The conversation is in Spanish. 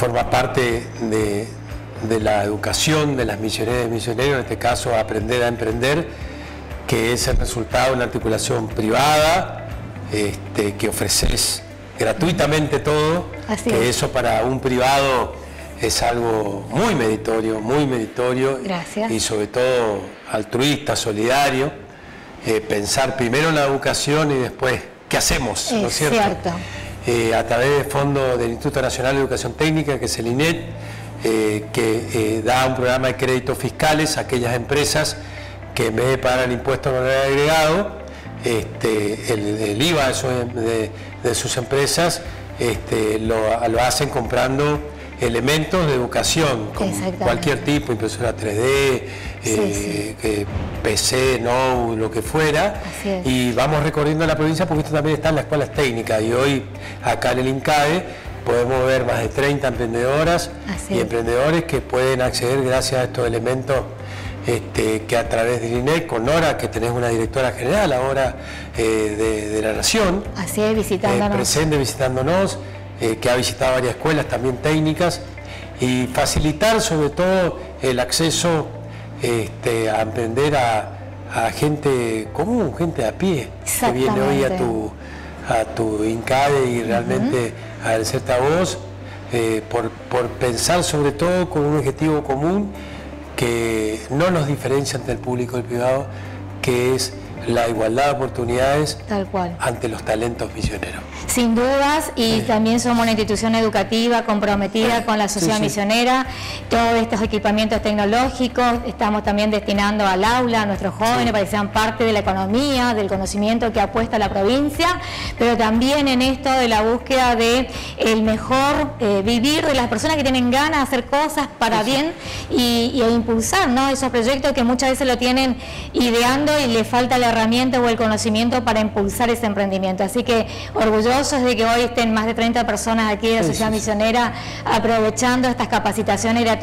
forma parte de, la educación de las misioneras y misioneros, en este caso aprender a emprender, que es el resultado de una articulación privada, este, que ofreces gratuitamente todo, que eso para un privado es algo muy meritorio, muy meritorio y sobre todo altruista, solidario, eh, pensar primero en la educación y después qué hacemos, ¿no es cierto? Eh, a través del fondo del Instituto Nacional de Educación Técnica, que es el INET, eh, que da un programa de créditos fiscales a aquellas empresas que en vez de pagar el impuesto no agregado, este, el, IVA de, sus empresas este, lo, hacen comprando elementos de educación, con cualquier tipo, impresora 3D, eh, PC, no, lo que fuera, y vamos recorriendo la provincia porque esto también está en las escuelas técnicas. Y hoy acá en el INCAE podemos ver más de 30 emprendedoras y emprendedores que pueden acceder gracias a estos elementos este, que a través del INEC, con Nora, que tenés una directora general ahora eh, de, la Nación. Así es, visitándonos. Eh, presente visitándonos, eh, que ha visitado varias escuelas también técnicas, y facilitar sobre todo el acceso este, a emprender a, gente común, gente a pie, que viene hoy a tu, a tu INCADE y realmente a agradecerte a vos por, por pensar sobre todo con un objetivo común que no nos diferencia entre el público y el privado, que es la igualdad de oportunidades ante los talentos misioneros. Sin dudas, y también somos una institución educativa comprometida con la sociedad misionera, todos estos equipamientos tecnológicos, estamos también destinando al aula a nuestros jóvenes para que sean parte de la economía, del conocimiento que apuesta la provincia, pero también en esto de la búsqueda de el mejor eh, vivir de las personas que tienen ganas de hacer cosas para bien y, e impulsar ¿no? esos proyectos que muchas veces lo tienen ideando y le falta la herramienta o el conocimiento para impulsar ese emprendimiento. Así que orgullosos de que hoy estén más de 30 personas aquí de la Sociedad Misionera aprovechando estas capacitaciones gratuitas.